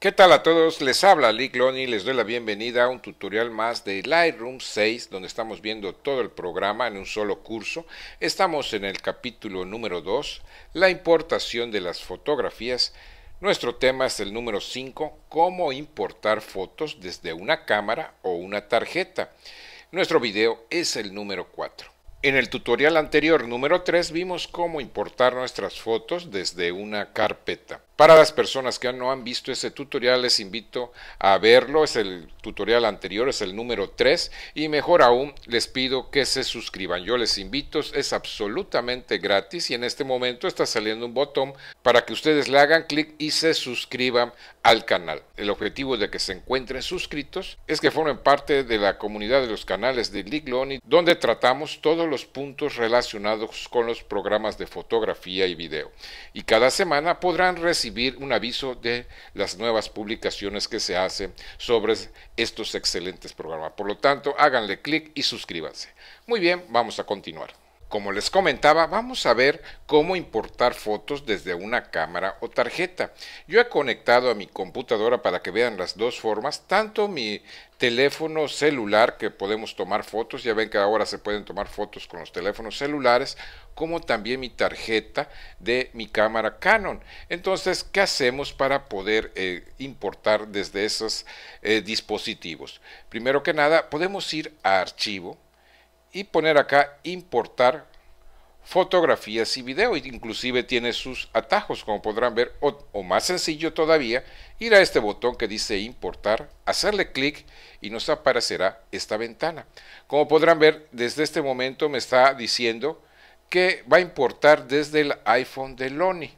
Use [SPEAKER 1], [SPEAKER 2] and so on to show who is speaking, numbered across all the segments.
[SPEAKER 1] ¿Qué tal a todos? Les habla Lee Loney, les doy la bienvenida a un tutorial más de Lightroom 6 donde estamos viendo todo el programa en un solo curso. Estamos en el capítulo número 2, la importación de las fotografías. Nuestro tema es el número 5, cómo importar fotos desde una cámara o una tarjeta. Nuestro video es el número 4. En el tutorial anterior número 3 vimos cómo importar nuestras fotos desde una carpeta. Para las personas que no han visto ese tutorial les invito a verlo, es el tutorial anterior, es el número 3 y mejor aún les pido que se suscriban. Yo les invito, es absolutamente gratis y en este momento está saliendo un botón para que ustedes le hagan clic y se suscriban al canal. El objetivo de que se encuentren suscritos es que formen parte de la comunidad de los canales de Ligloni donde tratamos todos los puntos relacionados con los programas de fotografía y video. Y cada semana podrán recibir un aviso de las nuevas publicaciones que se hacen sobre estos excelentes programas. Por lo tanto, háganle clic y suscríbanse. Muy bien, vamos a continuar. Como les comentaba, vamos a ver cómo importar fotos desde una cámara o tarjeta. Yo he conectado a mi computadora para que vean las dos formas, tanto mi teléfono celular que podemos tomar fotos, ya ven que ahora se pueden tomar fotos con los teléfonos celulares, como también mi tarjeta de mi cámara Canon. Entonces, ¿qué hacemos para poder eh, importar desde esos eh, dispositivos? Primero que nada, podemos ir a archivo, y poner acá importar fotografías y video, inclusive tiene sus atajos como podrán ver, o, más sencillo todavía, ir a este botón que dice importar, hacerle clic y nos aparecerá esta ventana. Como podrán ver, desde este momento me está diciendo que va a importar desde el iPhone de Loni.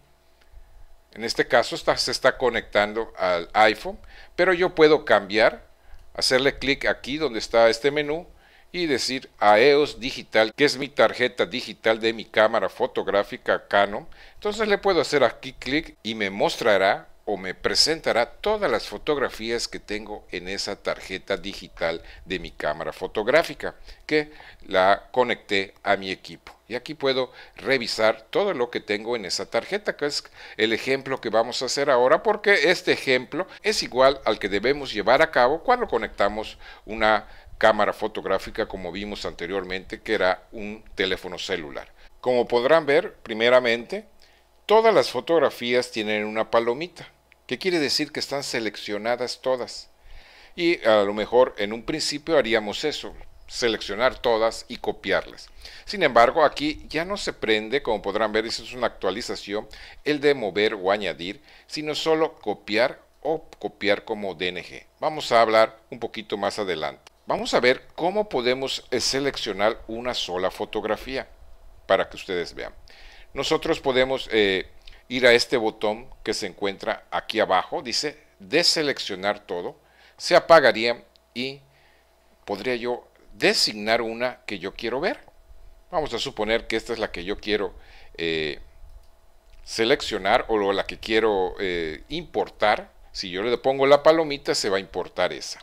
[SPEAKER 1] En este caso está, se está conectando al iPhone, pero yo puedo cambiar, hacerle clic aquí donde está este menú, y decir a EOS Digital, que es mi tarjeta digital de mi cámara fotográfica Canon. Entonces le puedo hacer aquí clic y me mostrará o me presentará todas las fotografías que tengo en esa tarjeta digital de mi cámara fotográfica que la conecté a mi equipo. Y aquí puedo revisar todo lo que tengo en esa tarjeta, que es el ejemplo que vamos a hacer ahora, porque este ejemplo es igual al que debemos llevar a cabo cuando conectamos una cámara fotográfica como vimos anteriormente que era un teléfono celular. Como podrán ver, primeramente, todas las fotografías tienen una palomita, que quiere decir que están seleccionadas todas. Y a lo mejor en un principio haríamos eso, seleccionar todas y copiarlas. Sin embargo, aquí ya no se prende, como podrán ver, eso es una actualización, el de mover o añadir, sino solo copiar o copiar como DNG. Vamos a hablar un poquito más adelante. Vamos a ver cómo podemos eh, seleccionar una sola fotografía para que ustedes vean. Nosotros podemos eh, ir a este botón que se encuentra aquí abajo, dice deseleccionar todo, se apagaría y podría yo designar una que yo quiero ver. Vamos a suponer que esta es la que yo quiero eh, seleccionar o la que quiero importar. Si yo le pongo la palomita, se va a importar esa.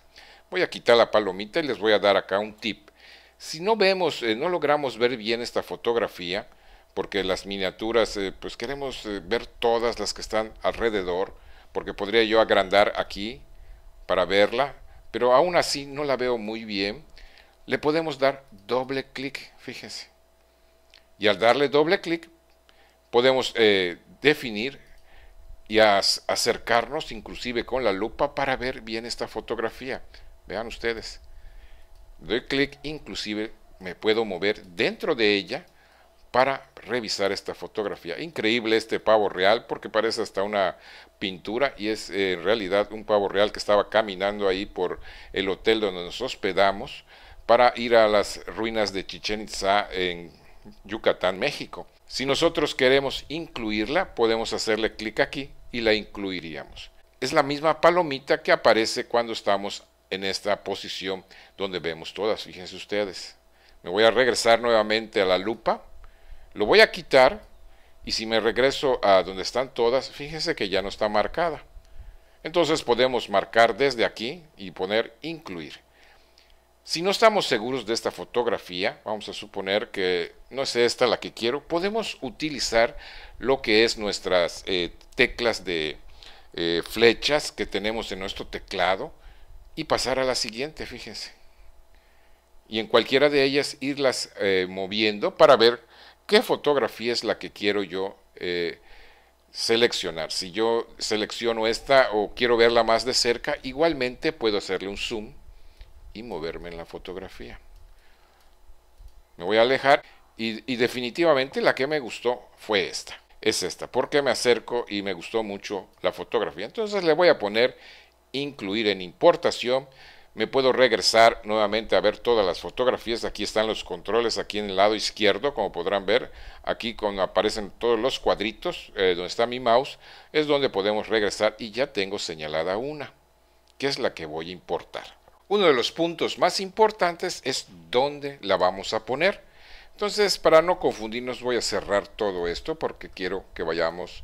[SPEAKER 1] Voy a quitar la palomita y les voy a dar acá un tip. Si no vemos, eh, no logramos ver bien esta fotografía, porque las miniaturas, eh, pues queremos eh, ver todas las que están alrededor, porque podría yo agrandar aquí para verla, pero aún así no la veo muy bien, le podemos dar doble clic, fíjense. Y al darle doble clic, podemos definir y acercarnos inclusive con la lupa para ver bien esta fotografía. Vean ustedes. Doy clic, inclusive me puedo mover dentro de ella para revisar esta fotografía. Increíble este pavo real porque parece hasta una pintura y es eh, en realidad un pavo real que estaba caminando ahí por el hotel donde nos hospedamos para ir a las ruinas de Chichen Itza en Yucatán, México. Si nosotros queremos incluirla, podemos hacerle clic aquí y la incluiríamos. Es la misma palomita que aparece cuando estamos en esta posición donde vemos todas, fíjense ustedes. Me voy a regresar nuevamente a la lupa, lo voy a quitar y si me regreso a donde están todas, fíjense que ya no está marcada. Entonces podemos marcar desde aquí y poner incluir. Si no estamos seguros de esta fotografía, vamos a suponer que no es esta la que quiero, podemos utilizar lo que es nuestras eh, teclas de eh, flechas que tenemos en nuestro teclado y pasar a la siguiente, fíjense. Y en cualquiera de ellas irlas eh, moviendo para ver qué fotografía es la que quiero yo eh, seleccionar. Si yo selecciono esta o quiero verla más de cerca, igualmente puedo hacerle un zoom y moverme en la fotografía. Me voy a alejar y, definitivamente la que me gustó fue esta. Es esta, porque me acerco y me gustó mucho la fotografía. Entonces le voy a poner incluir en importación. Me puedo regresar nuevamente a ver todas las fotografías. Aquí están los controles, aquí en el lado izquierdo, como podrán ver. Aquí cuando aparecen todos los cuadritos, eh, donde está mi mouse, es donde podemos regresar y ya tengo señalada una, que es la que voy a importar. Uno de los puntos más importantes es dónde la vamos a poner. Entonces, para no confundirnos, voy a cerrar todo esto porque quiero que vayamos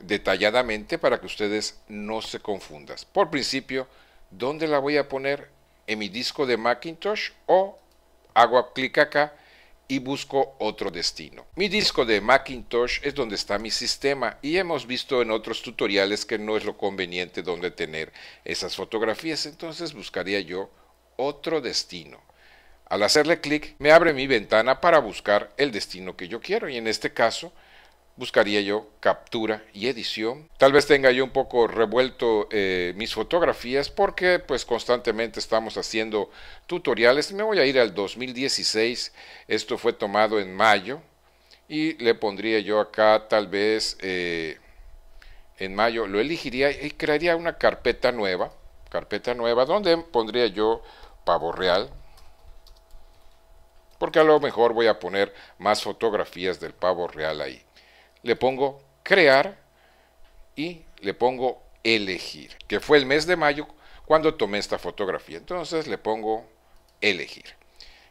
[SPEAKER 1] detalladamente para que ustedes no se confundan. Por principio, ¿dónde la voy a poner? ¿En mi disco de Macintosh o hago clic acá y busco otro destino. Mi disco de Macintosh es donde está mi sistema y hemos visto en otros tutoriales que no es lo conveniente donde tener esas fotografías, entonces buscaría yo otro destino. Al hacerle clic me abre mi ventana para buscar el destino que yo quiero y en este caso buscaría yo captura y edición. Tal vez tenga yo un poco revuelto eh, mis fotografías porque pues constantemente estamos haciendo tutoriales. Me voy a ir al 2016. Esto fue tomado en mayo y le pondría yo acá tal vez eh, en mayo. Lo elegiría y crearía una carpeta nueva. Carpeta nueva donde pondría yo pavo real. Porque a lo mejor voy a poner más fotografías del pavo real ahí le pongo crear y le pongo elegir, que fue el mes de mayo cuando tomé esta fotografía. Entonces le pongo elegir.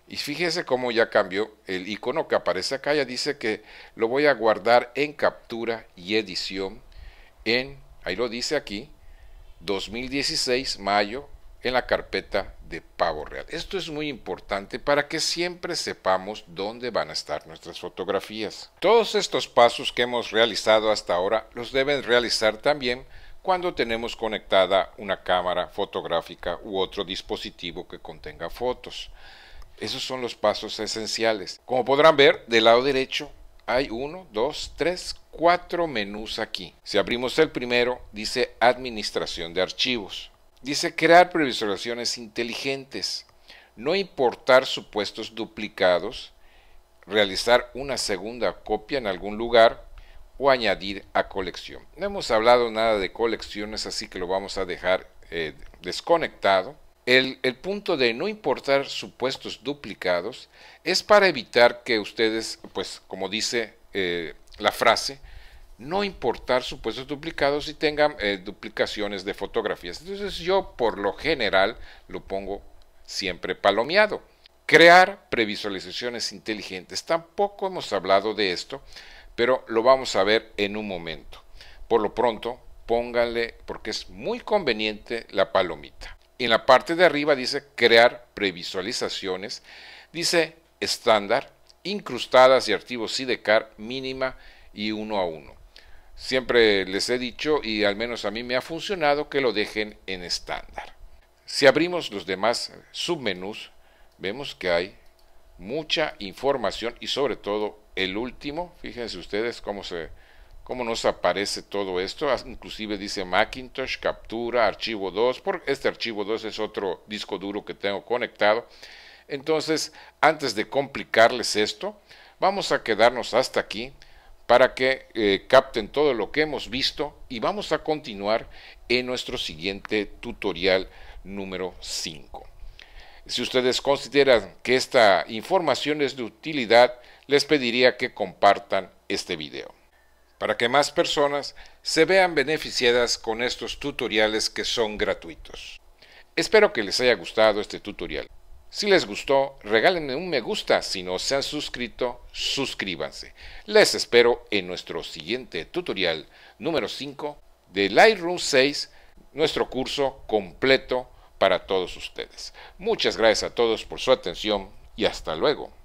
[SPEAKER 1] Y fíjese cómo ya cambió el icono que aparece acá. Ya dice que lo voy a guardar en captura y edición en, ahí lo dice aquí, 2016, mayo, en la carpeta de pavo real. Esto es muy importante para que siempre sepamos dónde van a estar nuestras fotografías. Todos estos pasos que hemos realizado hasta ahora los deben realizar también cuando tenemos conectada una cámara fotográfica u otro dispositivo que contenga fotos. Esos son los pasos esenciales. Como podrán ver, del lado derecho hay uno, dos, tres, cuatro menús aquí. Si abrimos el primero, dice Administración de Archivos. Dice crear previsualizaciones inteligentes, no importar supuestos duplicados, realizar una segunda copia en algún lugar o añadir a colección. No hemos hablado nada de colecciones, así que lo vamos a dejar eh, desconectado. El, punto de no importar supuestos duplicados es para evitar que ustedes, pues como dice eh, la frase, no importar supuestos duplicados y tengan eh, duplicaciones de fotografías. Entonces yo por lo general lo pongo siempre palomeado. Crear previsualizaciones inteligentes. Tampoco hemos hablado de esto, pero lo vamos a ver en un momento. Por lo pronto, pónganle, porque es muy conveniente, la palomita. En la parte de arriba dice crear previsualizaciones. Dice estándar, incrustadas y archivos SIDECAR mínima y uno a uno. Siempre les he dicho, y al menos a mí me ha funcionado, que lo dejen en estándar. Si abrimos los demás submenús, vemos que hay mucha información y sobre todo el último, fíjense ustedes cómo se cómo nos aparece todo esto, inclusive dice Macintosh, captura, archivo 2, porque este archivo 2 es otro disco duro que tengo conectado. Entonces, antes de complicarles esto, vamos a quedarnos hasta aquí para que eh, capten todo lo que hemos visto y vamos a continuar en nuestro siguiente tutorial número 5. Si ustedes consideran que esta información es de utilidad, les pediría que compartan este video para que más personas se vean beneficiadas con estos tutoriales que son gratuitos. Espero que les haya gustado este tutorial. Si les gustó, regálenme un me gusta. Si no se han suscrito, suscríbanse. Les espero en nuestro siguiente tutorial número 5 de Lightroom 6, nuestro curso completo para todos ustedes. Muchas gracias a todos por su atención y hasta luego.